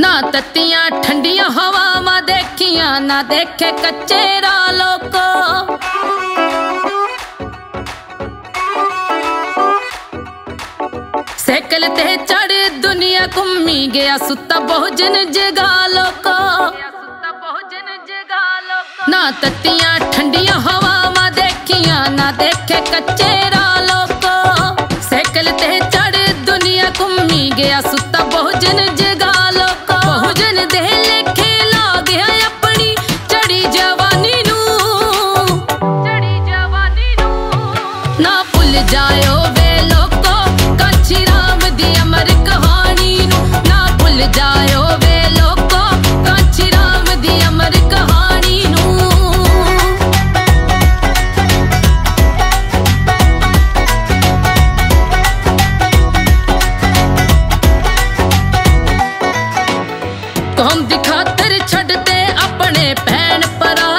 ਨਾ ਤੱਤੀਆਂ ਠੰਡੀਆਂ ਹਵਾਵਾਂ ਦੇਖੀਆਂ, ਨਾ ਦੇਖੇ ਕੱਚੇ ਰਾ ਲੋਕੋ ਸਾਈਕਲ ਤੇ ਚੜ ਦੁਨੀਆ ਘੁੰਮੀ ਗਿਆ, ਸੁੱਤਾ ਬਹੁਜਨ ਜਗਾ ਲੋਕੋ। ਨਾ ਤੱਤੀਆਂ ਠੰਡੀਆਂ ਹਵਾਵਾਂ ਦੇਖੀਆਂ, ਨਾ ਦੇਖੇ ਕੱਚੇ ਰਾ ਲੋਕੋ ਸਾਈਕਲ ਤੇ ਚੜ ਦੁਨੀਆ ਘੁੰਮੀ ਗਿਆ, ਸੁੱਤਾ ਬਹੁਜਨ ਜਗਾ ਕੌਮ ਦੀ ਖਾਤਰ ਛੱਡਦੇ ਆਪਣੇ ਭੈਣ ਪਰਾ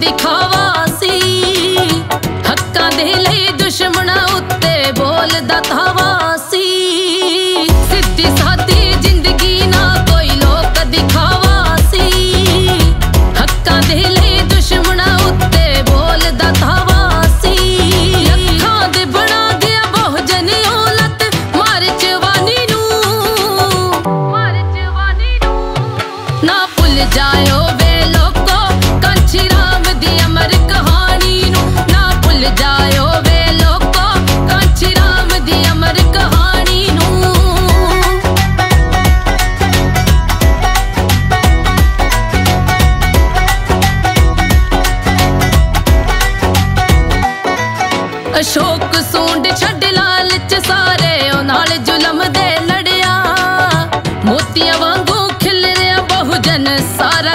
ਦਿਖਾਵਾ ਸੀ। ਹੱਕਾਂ ਦੇ ਲਈ ਦੁਸ਼ਮਣਾਂ ਉੱਤੇ ਬੋਲਦਾ ਧਾਵਾ ਸੀ। ਸਿੱਧੀ ਸਾਦੀ ਜ਼ਿੰਦਗੀ ਨਾ ਕੋਈ ਲੋਕ ਦਿਖਾਵਾ ਸੀ। ਹੱਕਾਂ ਦੇ ਲਈ ਦੁਸ਼ਮਣਾਂ ਉੱਤੇ ਬੋਲਦਾ ਥਾਵਾ ਸੀ। ਲੱਖਾਂ ਦੇ ਬਣਾ ਗਿਆ ਬਹੁਜਨ ਔਲਤ, ਮਾਰ ਜਵਾਨੀ ਨੂੰ। ਮਾਰ ਜਵਾਨੀ ਨੂੰ। ਨਾ ਭੁੱਲ ਜਾਇਓ ਅਸ਼ੋਕ ਸੂੰਡ ਛੱਡ ਲਾਲਚ ਸਾਰੇ, ਉਹ ਨਾਲ ਜ਼ੁਲਮ ਦੇ ਲੜਿਆ। ਮੋਤੀਆਂ ਵਾਂਗੂ ਖਿਲ ਰਿਹਾ ਬਹੁਜਨ, ਸਾਰਾ